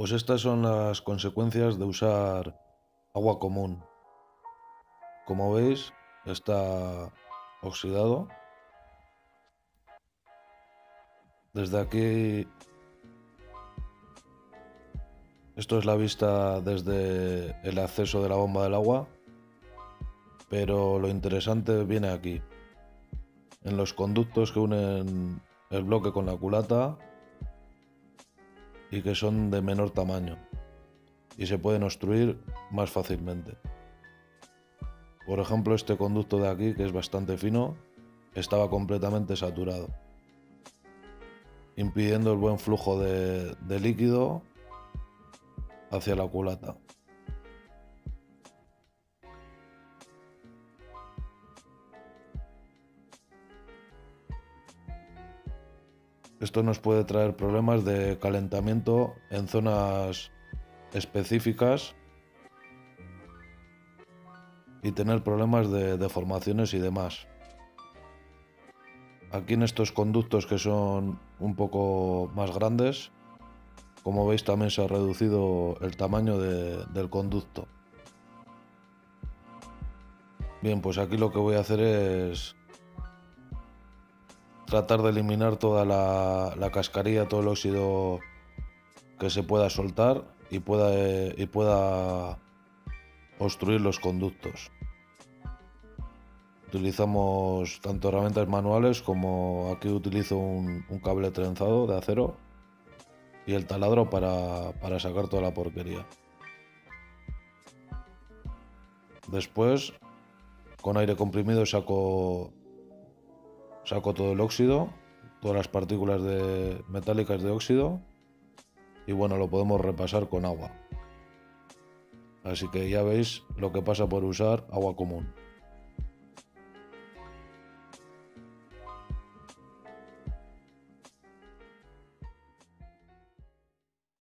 Pues estas son las consecuencias de usar agua común. Como veis, está oxidado. Desde aquí, esto es la vista desde el acceso de la bomba del agua, pero lo interesante viene aquí, en los conductos que unen el bloque con la culata y que son de menor tamaño y se pueden obstruir más fácilmente. Por ejemplo, este conducto de aquí, que es bastante fino, estaba completamente saturado, impidiendo el buen flujo de, de líquido hacia la culata. Esto nos puede traer problemas de calentamiento en zonas específicas y tener problemas de deformaciones y demás. Aquí en estos conductos que son un poco más grandes, como veis también se ha reducido el tamaño del conducto. Bien, pues aquí lo que voy a hacer es tratar de eliminar toda la, cascarilla, todo el óxido que se pueda soltar y pueda, y pueda obstruir los conductos. Utilizamos tanto herramientas manuales como aquí utilizo un, cable trenzado de acero y el taladro para, para sacar toda la porquería. Después, con aire comprimido saco Saco todo el óxido, todas las partículas de metálicas de óxido y bueno, lo podemos repasar con agua. Así que ya veis lo que pasa por usar agua común.